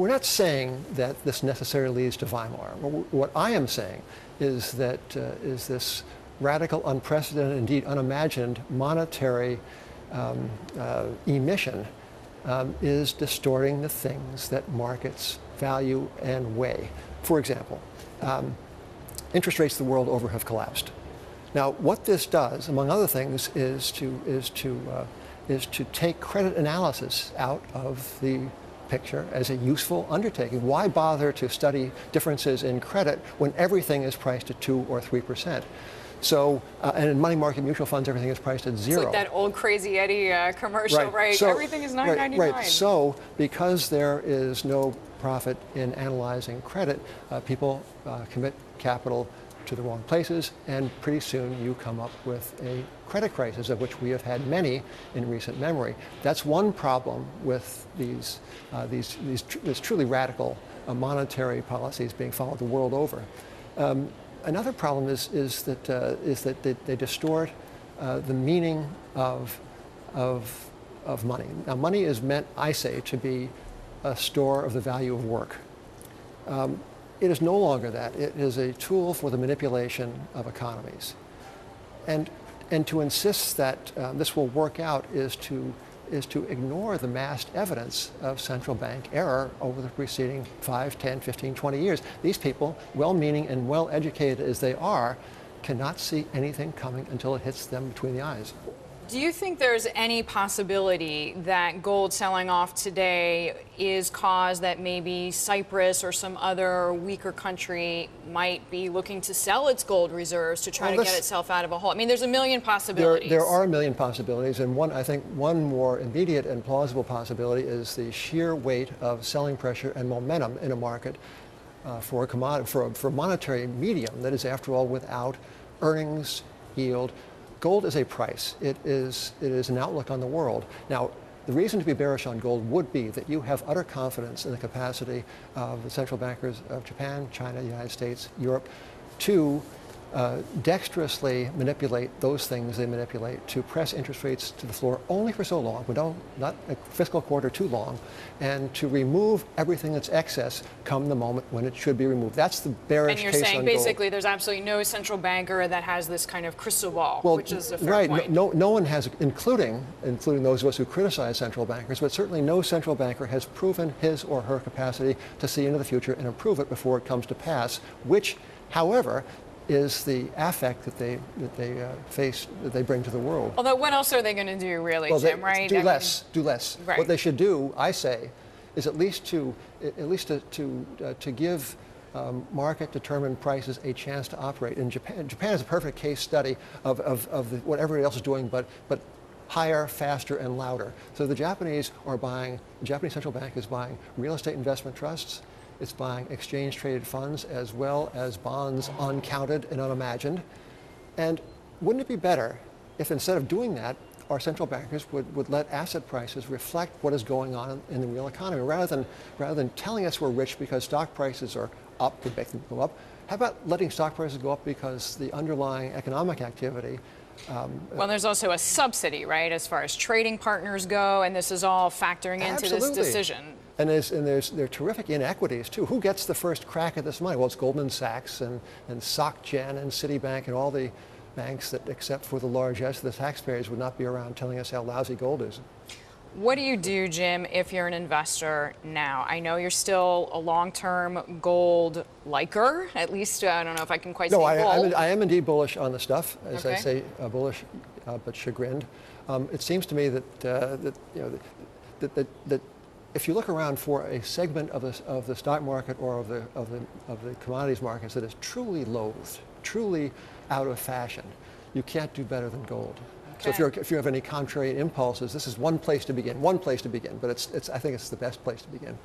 We're not saying that this necessarily leads to Weimar. What I am saying is that uh, is this radical, unprecedented, indeed unimagined monetary um, uh, emission um, is distorting the things that markets value and weigh. For example, um, interest rates the world over have collapsed. Now, what this does, among other things, is to, is to, uh, is to take credit analysis out of the picture as a useful undertaking. Why bother to study differences in credit when everything is priced at 2 or 3 percent? So, uh, and in money market mutual funds, everything is priced at zero. It's like that old Crazy Eddie uh, commercial, right? right? So, everything is nine ninety nine. Right. So, because there is no profit in analyzing credit, uh, people uh, commit capital to the wrong places, and pretty soon you come up with a credit crisis, of which we have had many in recent memory. That's one problem with these, uh, these, these, tr- truly radical uh, monetary policies being followed the world over. Um, another problem is, is that, uh, is that they, they distort uh, the meaning of, of, of money. Now, money is meant, I say, to be a store of the value of work. Um, it is no longer that. It is a tool for the manipulation of economies. And, and to insist that um, this will work out is to, is to ignore the massed evidence of central bank error over the preceding 5, 10, 15, 20 years. These people, well-meaning and well-educated as they are, cannot see anything coming until it hits them between the eyes. Do you think there's any possibility that gold selling off today is caused that maybe Cyprus or some other weaker country might be looking to sell its gold reserves to try well, to get itself out of a hole? I mean, there's a million possibilities. There, there are a million possibilities, and one, I think, one more immediate and plausible possibility is the sheer weight of selling pressure and momentum in a market uh, for a commodity, for a, for a monetary medium that is, after all, without earnings yield gold is a price. It is, it is an outlook on the world. Now, the reason to be bearish on gold would be that you have utter confidence in the capacity of the central bankers of Japan, China, the United States, Europe to uh, dexterously manipulate those things they manipulate to press interest rates to the floor only for so long, but don't, not a fiscal quarter too long, and to remove everything that's excess come the moment when it should be removed. That's the bearish And you're case saying basically gold. there's absolutely no central banker that has this kind of crystal ball, well, which is a fair right. point. No, no one has, including including those of us who criticize central bankers, but certainly no central banker has proven his or her capacity to see into the future and improve it before it comes to pass, which However, is the affect that they that they uh, face that they bring to the world. Although, what else are they going to do, really, well, Jim? They, right? Do I less. Mean, do less. Right. What they should do, I say, is at least to at least to to, uh, to give. Um, market-determined prices a chance to operate. In Japan, Japan is a perfect case study of, of, of the, what everybody else is doing, but, but higher, faster, and louder. So the Japanese are buying, the Japanese central bank is buying real estate investment trusts, it's buying exchange traded funds as well as bonds uncounted and unimagined. And wouldn't it be better if instead of doing that, our central bankers would, would let asset prices reflect what is going on in the real economy rather than, rather than telling us we're rich because stock prices are up, we make them go up. How about letting stock prices go up because the underlying economic activity um, well, there's also a subsidy, right, as far as trading partners go, and this is all factoring into this decision. And there's, and there's there are terrific inequities too. Who gets the first crack at this money? Well, it's Goldman Sachs and, and SocGen and Citibank and all the banks that, except for the largesse, the taxpayers would not be around telling us how lousy gold is. What do you do, Jim, if you're an investor now? I know you're still a long-term gold liker. At least uh, I don't know if I can quite no, say I, bull. I, I am indeed bullish on the stuff, as okay. I say, uh, bullish uh, but chagrined. Um, it seems to me that uh, that you know that, that, that if you look around for a segment of the, of the stock market or of the, of, the, of the commodities markets that is truly loathed, truly out of fashion, you can't do better than gold. Okay. So if, you're, if you have any contrary impulses, this is one place to begin, one place to begin, but it's, it's, I think it's the best place to begin.